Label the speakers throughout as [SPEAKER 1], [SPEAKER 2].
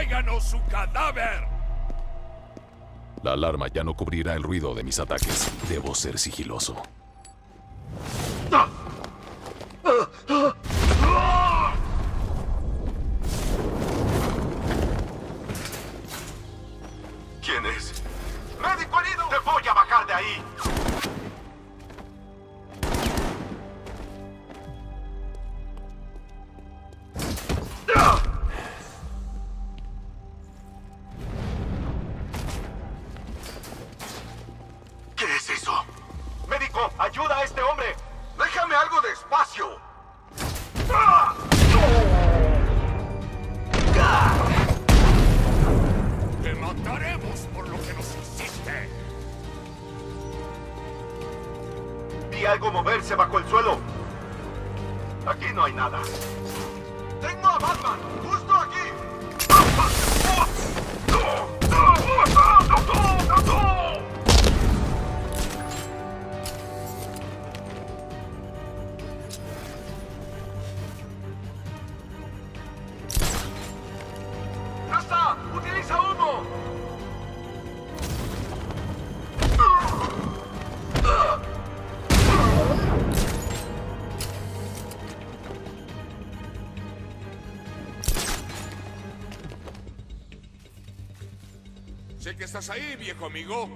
[SPEAKER 1] ¡Tráiganos su cadáver!
[SPEAKER 2] La alarma ya no cubrirá el ruido de mis ataques. Debo ser sigiloso.
[SPEAKER 3] Algo moverse bajo el suelo. Aquí no hay nada. ¡Tengo a Batman!
[SPEAKER 1] Sé que estás ahí, viejo amigo.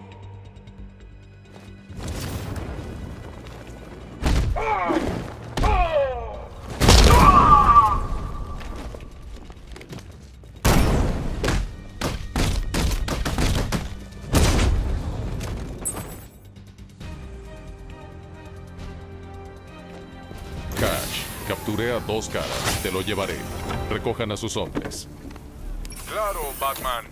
[SPEAKER 2] Cash, capturé a dos caras. Te lo llevaré. Recojan a sus hombres.
[SPEAKER 1] Claro, Batman.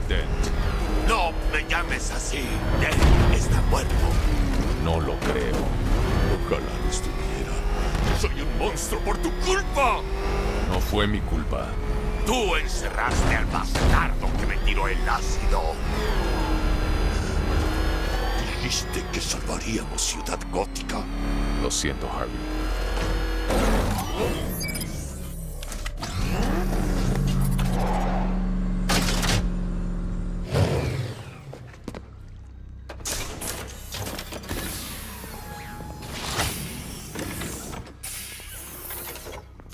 [SPEAKER 2] Dent.
[SPEAKER 1] ¡No me llames así! Él está muerto.
[SPEAKER 2] No lo creo.
[SPEAKER 1] Ojalá lo estuviera. Soy un monstruo por tu culpa.
[SPEAKER 2] No fue mi culpa.
[SPEAKER 1] Tú encerraste al bastardo que me tiró el ácido. Dijiste que salvaríamos Ciudad Gótica.
[SPEAKER 2] Lo siento, Harvey.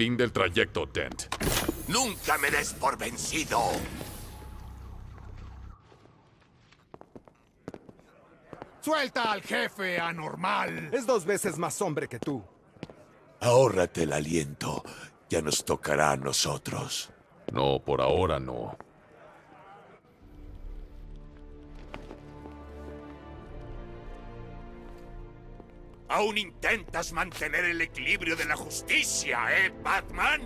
[SPEAKER 2] Fin del trayecto, Dent.
[SPEAKER 1] Nunca me des por vencido.
[SPEAKER 4] ¡Suelta al jefe anormal!
[SPEAKER 5] Es dos veces más hombre que tú.
[SPEAKER 1] Ahórrate el aliento. Ya nos tocará a nosotros.
[SPEAKER 2] No, por ahora no.
[SPEAKER 1] ¿Aún intentas mantener el equilibrio de la justicia, eh, Batman?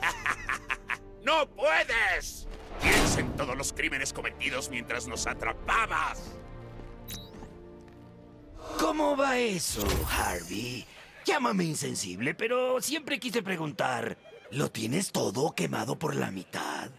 [SPEAKER 1] ¡No puedes! Piensa en todos los crímenes cometidos mientras nos atrapabas.
[SPEAKER 6] ¿Cómo va eso, Harvey? Llámame insensible, pero siempre quise preguntar, ¿lo tienes todo quemado por la mitad?